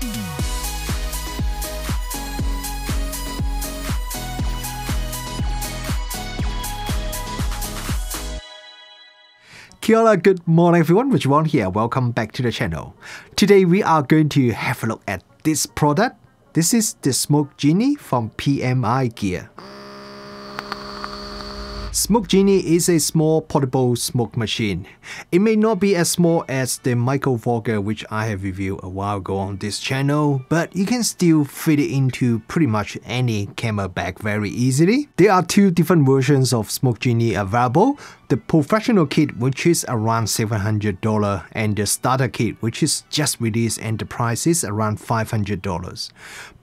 Kia good morning everyone, Richard Wong here, welcome back to the channel. Today we are going to have a look at this product. This is the Smoke Genie from PMI Gear. Smoke Genie is a small portable smoke machine. It may not be as small as the Micro Fogger which I have reviewed a while ago on this channel, but you can still fit it into pretty much any camera bag very easily. There are two different versions of Smoke Genie available, the professional kit which is around $700 and the starter kit which is just released and the price is around $500.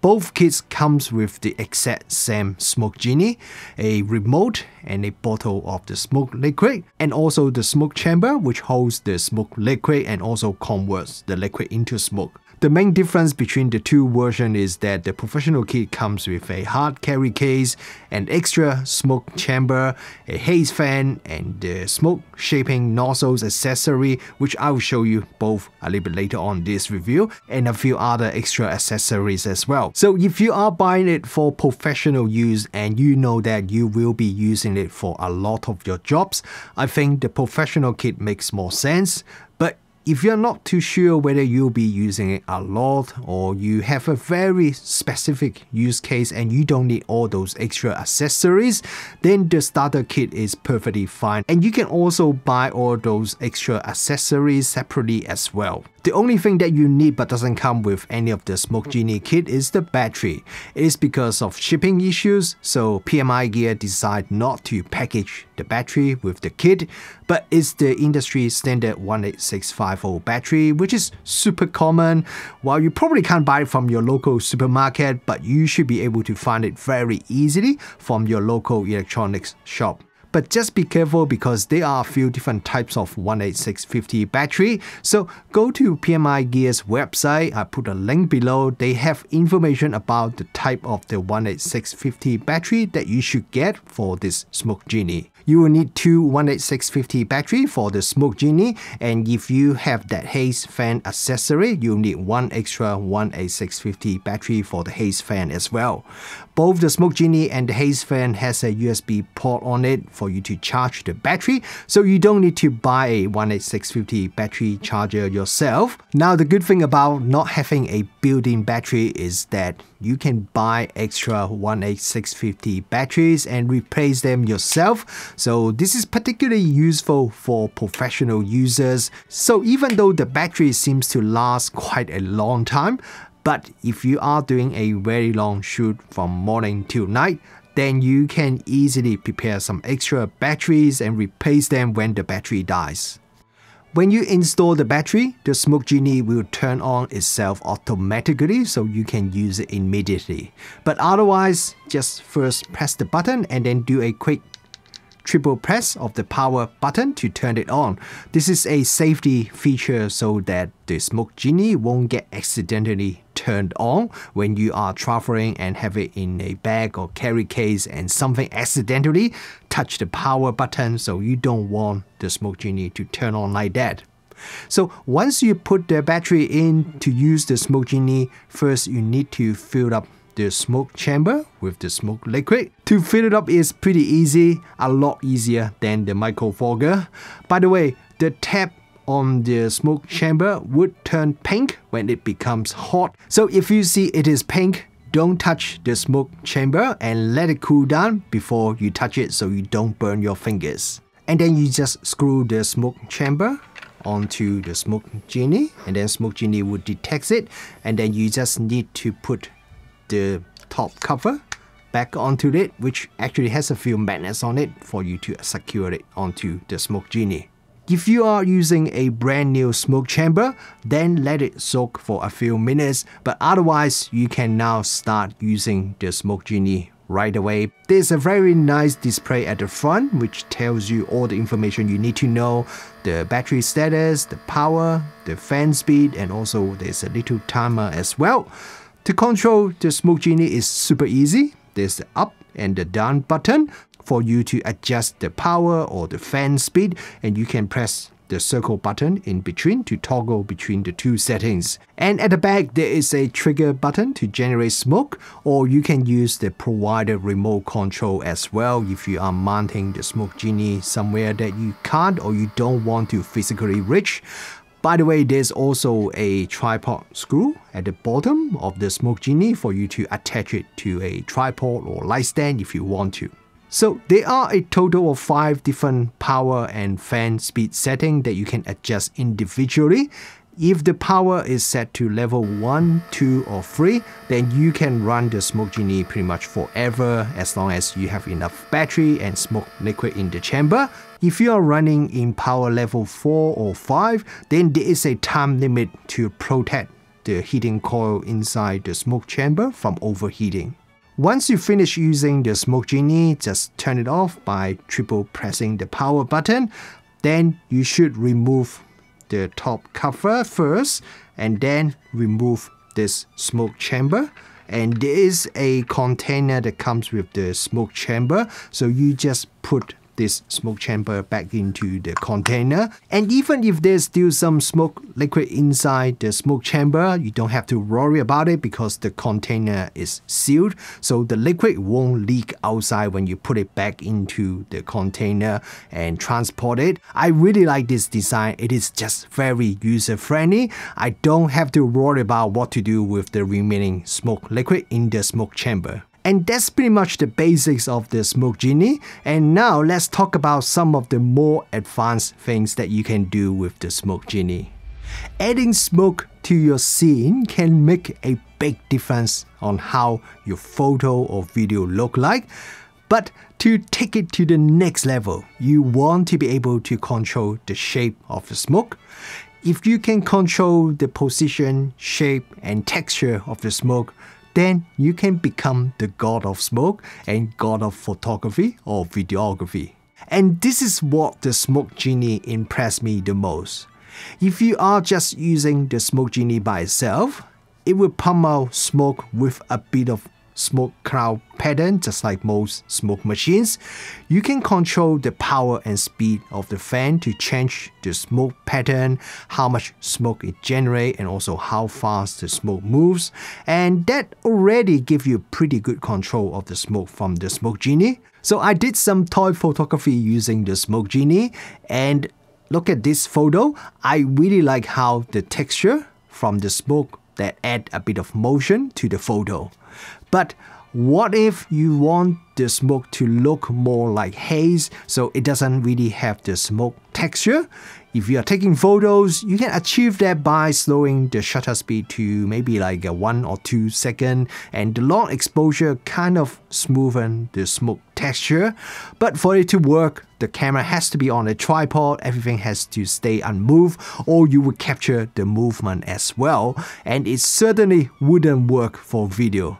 Both kits comes with the exact same smoke genie, a remote and a bottle of the smoke liquid and also the smoke chamber which holds the smoke liquid and also converts the liquid into smoke. The main difference between the two versions is that the professional kit comes with a hard carry case, an extra smoke chamber, a haze fan, and the smoke shaping nozzles accessory, which I will show you both a little bit later on this review, and a few other extra accessories as well. So if you are buying it for professional use and you know that you will be using it for a lot of your jobs, I think the professional kit makes more sense. If you're not too sure whether you'll be using it a lot or you have a very specific use case and you don't need all those extra accessories, then the starter kit is perfectly fine. And you can also buy all those extra accessories separately as well. The only thing that you need but doesn't come with any of the Smoke Genie kit is the battery. It is because of shipping issues, so PMI Gear decided not to package the battery with the kit, but it's the industry standard 18650 battery, which is super common. While you probably can't buy it from your local supermarket, but you should be able to find it very easily from your local electronics shop. But just be careful because there are a few different types of 18650 battery. So go to PMI Gear's website. I put a link below. They have information about the type of the 18650 battery that you should get for this Smoke Genie. You will need two 18650 battery for the Smoke Genie and if you have that haze fan accessory, you'll need one extra 18650 battery for the haze fan as well. Both the Smoke Genie and the haze fan has a USB port on it for you to charge the battery, so you don't need to buy a 18650 battery charger yourself. Now the good thing about not having a built-in battery is that you can buy extra 18650 batteries and replace them yourself. So this is particularly useful for professional users. So even though the battery seems to last quite a long time, but if you are doing a very long shoot from morning till night, then you can easily prepare some extra batteries and replace them when the battery dies. When you install the battery, the Smoke Genie will turn on itself automatically so you can use it immediately. But otherwise, just first press the button and then do a quick triple press of the power button to turn it on. This is a safety feature so that the Smoke Genie won't get accidentally turned on when you are traveling and have it in a bag or carry case and something accidentally touch the power button so you don't want the Smoke Genie to turn on like that. So once you put the battery in to use the Smoke Genie, first you need to fill up the smoke chamber with the smoke liquid. To fill it up is pretty easy, a lot easier than the micro fogger. By the way, the tap on the smoke chamber would turn pink when it becomes hot. So if you see it is pink, don't touch the smoke chamber and let it cool down before you touch it so you don't burn your fingers. And then you just screw the smoke chamber onto the smoke genie and then smoke genie would detect it and then you just need to put the top cover back onto it, which actually has a few magnets on it for you to secure it onto the smoke genie. If you are using a brand new smoke chamber, then let it soak for a few minutes, but otherwise you can now start using the smoke genie right away. There's a very nice display at the front which tells you all the information you need to know, the battery status, the power, the fan speed, and also there's a little timer as well. To control the Smoke Genie is super easy. There's the up and the down button for you to adjust the power or the fan speed and you can press the circle button in between to toggle between the two settings. And at the back, there is a trigger button to generate smoke, or you can use the provided remote control as well if you are mounting the Smoke Genie somewhere that you can't or you don't want to physically reach. By the way, there's also a tripod screw at the bottom of the Smoke Genie for you to attach it to a tripod or light stand if you want to. So there are a total of 5 different power and fan speed settings that you can adjust individually. If the power is set to level 1, 2 or 3, then you can run the Smoke Genie pretty much forever as long as you have enough battery and smoke liquid in the chamber. If you are running in power level 4 or 5, then there is a time limit to protect the heating coil inside the smoke chamber from overheating. Once you finish using the Smoke Genie, just turn it off by triple pressing the power button. Then you should remove the top cover first and then remove this smoke chamber and there is a container that comes with the smoke chamber so you just put this smoke chamber back into the container. And even if there's still some smoke liquid inside the smoke chamber, you don't have to worry about it because the container is sealed. So the liquid won't leak outside when you put it back into the container and transport it. I really like this design. It is just very user friendly. I don't have to worry about what to do with the remaining smoke liquid in the smoke chamber. And that's pretty much the basics of the Smoke Genie. And now let's talk about some of the more advanced things that you can do with the Smoke Genie. Adding smoke to your scene can make a big difference on how your photo or video look like. But to take it to the next level, you want to be able to control the shape of the smoke. If you can control the position, shape, and texture of the smoke, then you can become the god of smoke and god of photography or videography. And this is what the Smoke Genie impressed me the most. If you are just using the Smoke Genie by itself, it will pump out smoke with a bit of smoke cloud pattern just like most smoke machines. You can control the power and speed of the fan to change the smoke pattern, how much smoke it generates and also how fast the smoke moves and that already gives you pretty good control of the smoke from the Smoke Genie. So I did some toy photography using the Smoke Genie and look at this photo. I really like how the texture from the smoke that add a bit of motion to the photo. But what if you want the smoke to look more like haze so it doesn't really have the smoke texture? If you are taking photos, you can achieve that by slowing the shutter speed to maybe like a 1 or 2 second and the long exposure kind of smoothen the smoke texture. But for it to work, the camera has to be on a tripod, everything has to stay unmoved or you will capture the movement as well and it certainly wouldn't work for video.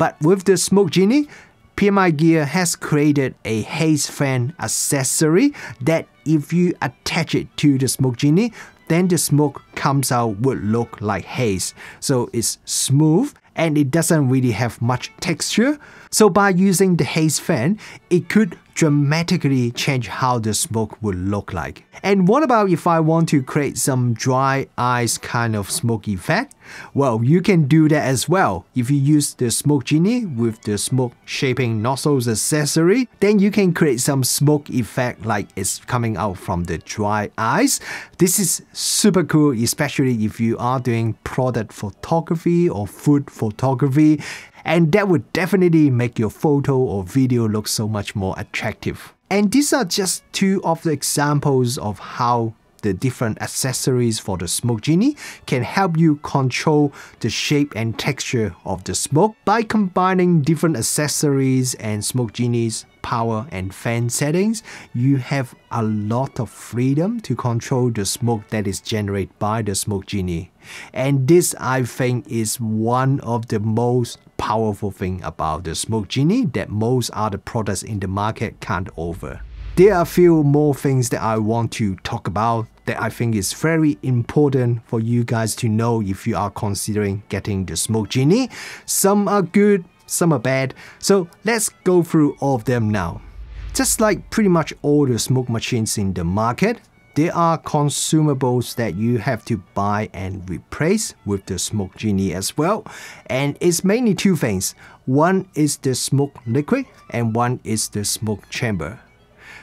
But with the Smoke Genie, PMI Gear has created a haze fan accessory that if you attach it to the Smoke Genie, then the smoke comes out would look like haze. So it's smooth and it doesn't really have much texture. So by using the haze fan, it could dramatically change how the smoke would look like. And what about if I want to create some dry ice kind of smoke effect? Well, you can do that as well. If you use the Smoke Genie with the smoke shaping nozzles accessory, then you can create some smoke effect like it's coming out from the dry ice. This is super cool, especially if you are doing product photography or food photography and that would definitely make your photo or video look so much more attractive. And these are just two of the examples of how the different accessories for the smoke genie can help you control the shape and texture of the smoke by combining different accessories and smoke genie's power and fan settings. You have a lot of freedom to control the smoke that is generated by the smoke genie. And this i think is one of the most powerful thing about the smoke genie that most other products in the market can't offer there are a few more things that I want to talk about that I think is very important for you guys to know if you are considering getting the Smoke Genie. Some are good, some are bad. So let's go through all of them now. Just like pretty much all the smoke machines in the market, there are consumables that you have to buy and replace with the smoke genie as well. And it's mainly two things. One is the smoke liquid and one is the smoke chamber.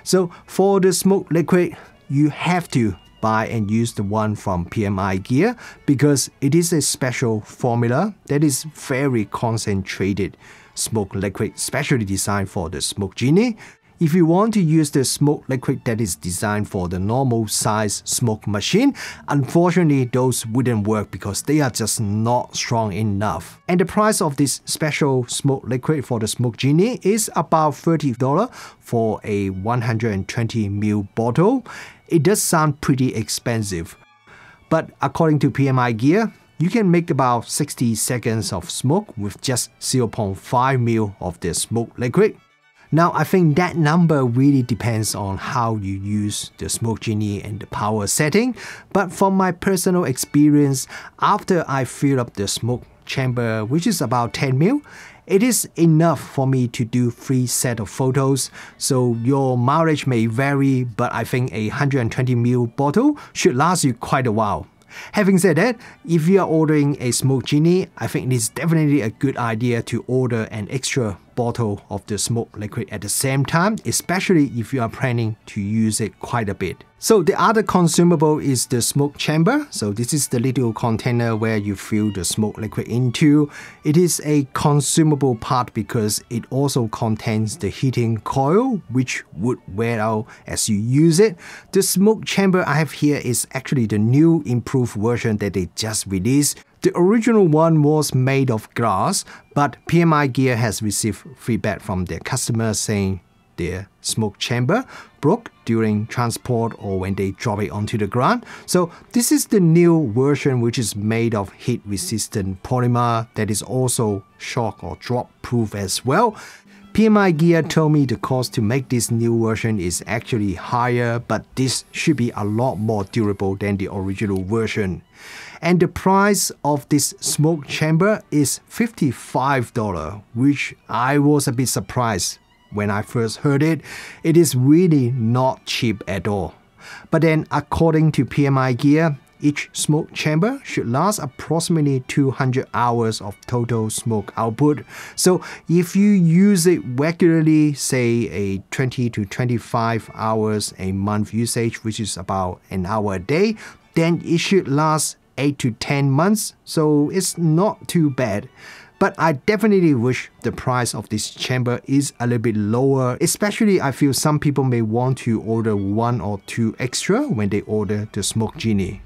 So for the smoke liquid, you have to buy and use the one from PMI Gear because it is a special formula that is very concentrated smoke liquid specially designed for the smoke genie if you want to use the smoke liquid that is designed for the normal size smoke machine, unfortunately those wouldn't work because they are just not strong enough. And the price of this special smoke liquid for the smoke genie is about $30 for a 120ml bottle. It does sound pretty expensive. But according to PMI Gear, you can make about 60 seconds of smoke with just 0.5 ml of the smoke liquid. Now, I think that number really depends on how you use the Smoke Genie and the power setting, but from my personal experience, after I fill up the smoke chamber, which is about 10 mil, it is enough for me to do three set of photos. So your mileage may vary, but I think a 120 ml bottle should last you quite a while. Having said that, if you are ordering a Smoke Genie, I think it is definitely a good idea to order an extra bottle of the smoke liquid at the same time, especially if you are planning to use it quite a bit. So the other consumable is the smoke chamber. So this is the little container where you fill the smoke liquid into. It is a consumable part because it also contains the heating coil which would wear out as you use it. The smoke chamber I have here is actually the new improved version that they just released. The original one was made of glass, but PMI Gear has received feedback from their customers saying their smoke chamber broke during transport or when they drop it onto the ground. So this is the new version which is made of heat resistant polymer that is also shock or drop proof as well. PMI Gear told me the cost to make this new version is actually higher, but this should be a lot more durable than the original version and the price of this smoke chamber is $55, which I was a bit surprised when I first heard it. It is really not cheap at all. But then, according to PMI Gear, each smoke chamber should last approximately 200 hours of total smoke output. So if you use it regularly, say a 20 to 25 hours a month usage, which is about an hour a day, then it should last 8 to 10 months, so it's not too bad. But I definitely wish the price of this chamber is a little bit lower, especially I feel some people may want to order one or two extra when they order the Smoke Genie.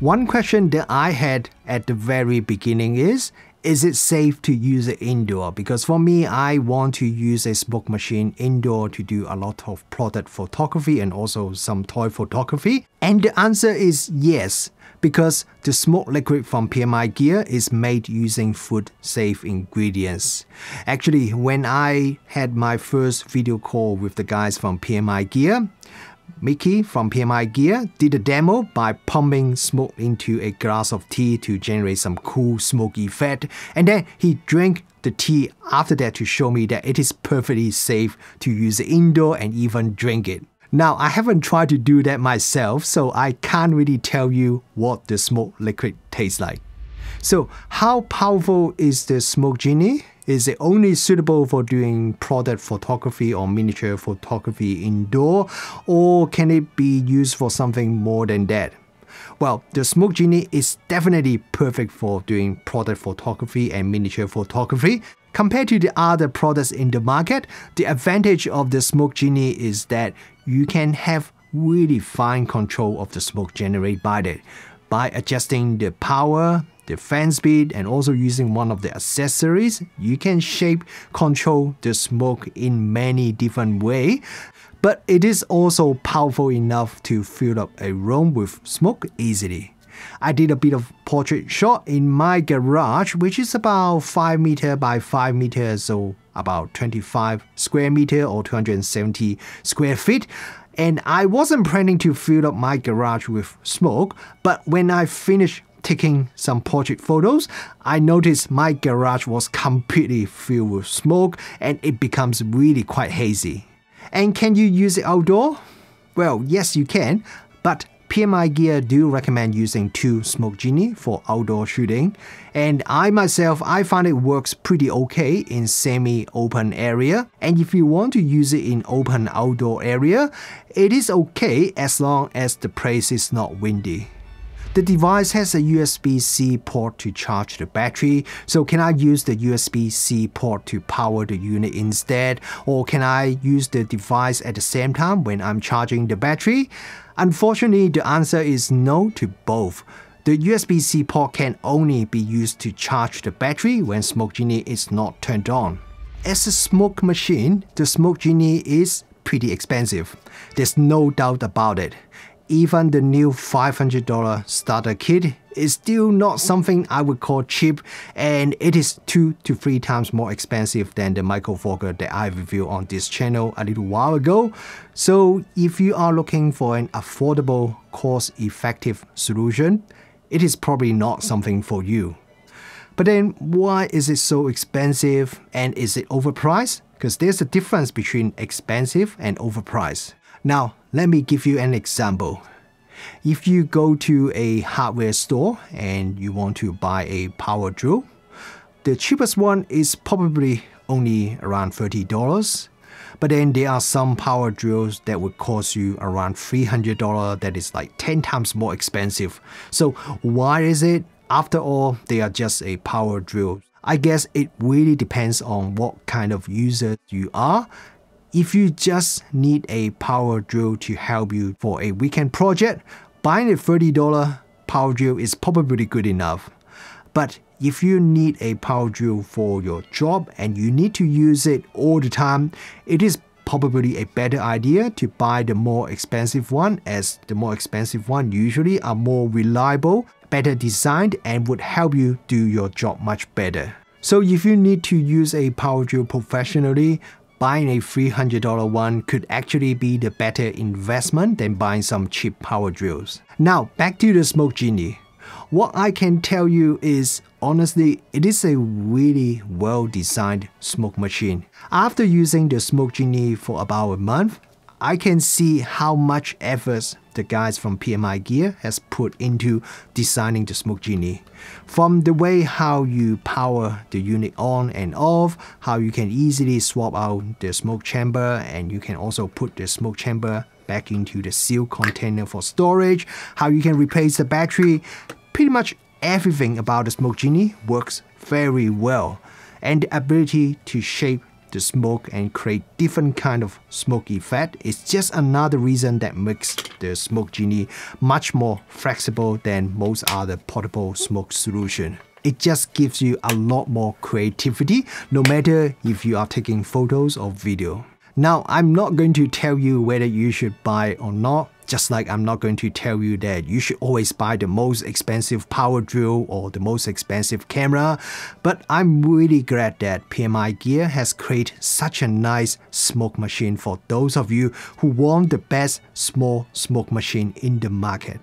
One question that I had at the very beginning is, is it safe to use it indoor? Because for me, I want to use a smoke machine indoor to do a lot of product photography and also some toy photography. And the answer is yes because the smoke liquid from PMI Gear is made using food safe ingredients. Actually, when I had my first video call with the guys from PMI Gear, Mickey from PMI Gear did a demo by pumping smoke into a glass of tea to generate some cool smoke effect, and then he drank the tea after that to show me that it is perfectly safe to use it indoor and even drink it. Now, I haven't tried to do that myself, so I can't really tell you what the smoke liquid tastes like. So, how powerful is the Smoke Genie? Is it only suitable for doing product photography or miniature photography indoor, or can it be used for something more than that? Well, the Smoke Genie is definitely perfect for doing product photography and miniature photography Compared to the other products in the market, the advantage of the Smoke Genie is that you can have really fine control of the smoke generated by it by adjusting the power, the fan speed, and also using one of the accessories, you can shape control the smoke in many different way. But it is also powerful enough to fill up a room with smoke easily. I did a bit of portrait shot in my garage, which is about 5 meter by 5 meters, so about 25 square meter or 270 square feet. And I wasn't planning to fill up my garage with smoke, but when I finished taking some portrait photos, I noticed my garage was completely filled with smoke and it becomes really quite hazy. And can you use it outdoor? Well, yes, you can, But PMI Gear do recommend using two Smoke Genie for outdoor shooting, and I myself I find it works pretty okay in semi-open area. And if you want to use it in open outdoor area, it is okay as long as the place is not windy. The device has a USB-C port to charge the battery, so can I use the USB-C port to power the unit instead? Or can I use the device at the same time when I'm charging the battery? Unfortunately, the answer is no to both. The USB-C port can only be used to charge the battery when Smoke Genie is not turned on. As a smoke machine, the Smoke Genie is pretty expensive. There's no doubt about it even the new $500 starter kit is still not something I would call cheap and it is two to three times more expensive than the Micro Fogger that I reviewed on this channel a little while ago. So if you are looking for an affordable, cost-effective solution, it is probably not something for you. But then why is it so expensive and is it overpriced? Because there's a difference between expensive and overpriced. Now, let me give you an example. If you go to a hardware store and you want to buy a power drill, the cheapest one is probably only around $30. But then there are some power drills that would cost you around $300 that is like 10 times more expensive. So why is it? After all, they are just a power drill. I guess it really depends on what kind of user you are if you just need a power drill to help you for a weekend project, buying a $30 power drill is probably good enough. But if you need a power drill for your job and you need to use it all the time, it is probably a better idea to buy the more expensive one as the more expensive one usually are more reliable, better designed and would help you do your job much better. So if you need to use a power drill professionally, buying a $300 one could actually be the better investment than buying some cheap power drills. Now, back to the Smoke Genie. What I can tell you is, honestly, it is a really well designed smoke machine. After using the Smoke Genie for about a month, I can see how much effort the guys from PMI Gear has put into designing the Smoke Genie. From the way how you power the unit on and off, how you can easily swap out the smoke chamber and you can also put the smoke chamber back into the sealed container for storage, how you can replace the battery, pretty much everything about the Smoke Genie works very well. And the ability to shape the smoke and create different kind of smoke effect It's just another reason that makes the Smoke Genie much more flexible than most other portable smoke solution. It just gives you a lot more creativity no matter if you are taking photos or video. Now, I'm not going to tell you whether you should buy or not, just like I'm not going to tell you that you should always buy the most expensive power drill or the most expensive camera, but I'm really glad that PMI Gear has created such a nice smoke machine for those of you who want the best small smoke machine in the market.